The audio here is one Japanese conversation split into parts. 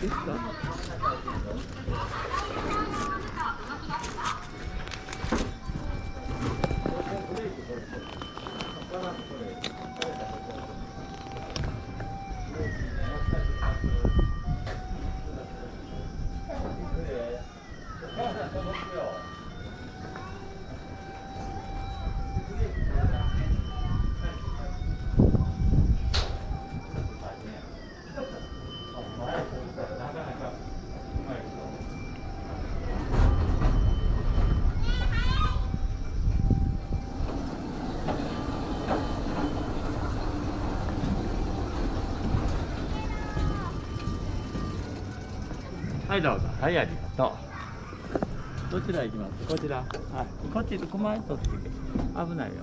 ですか。はいどうぞ。はいありがとう。どちら行きます？こちら。はい。こっち狛江取ってけ。危ないよ。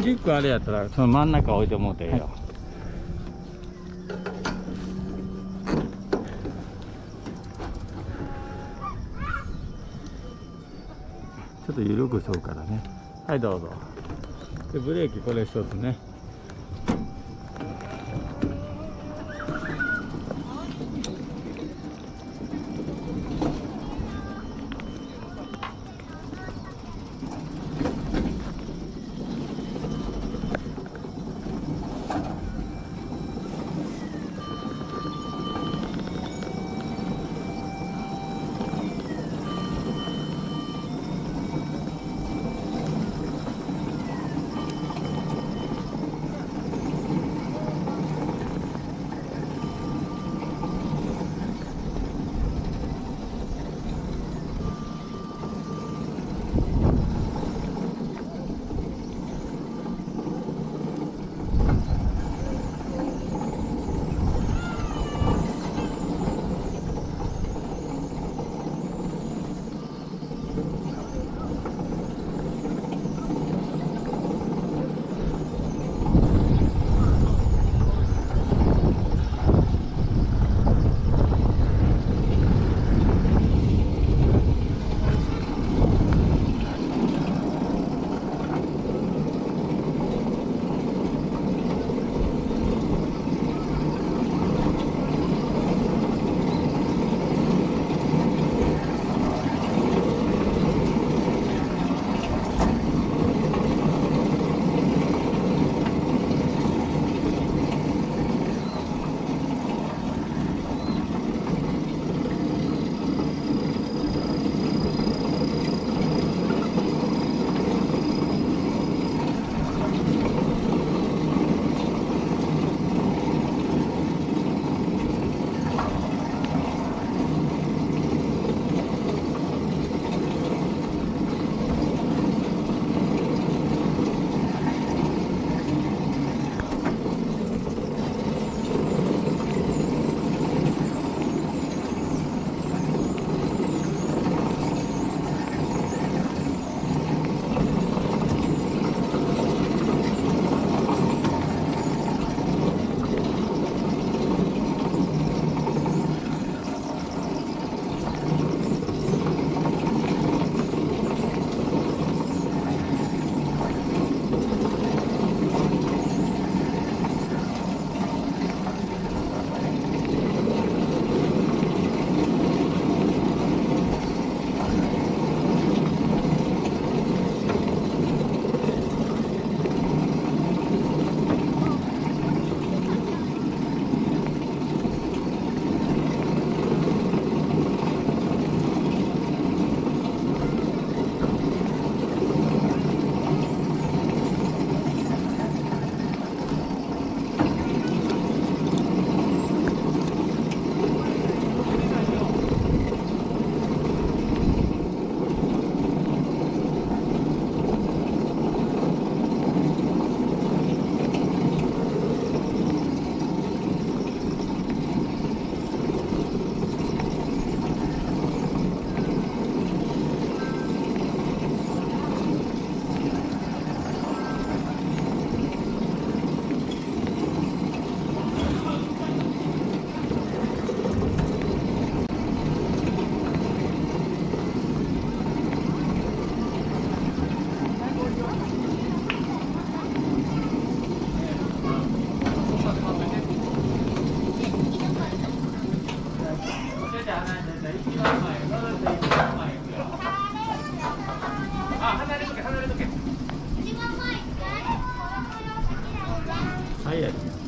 リュックあれやったらその真ん中置いてもうてええよ、ちょっと緩くしようからね。はいどうぞ。でブレーキこれ一つね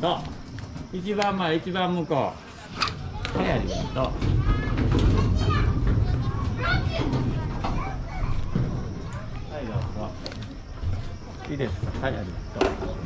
と一番前一番向こう。はいありがとうはいどうぞ。いいですか？はいありがとう。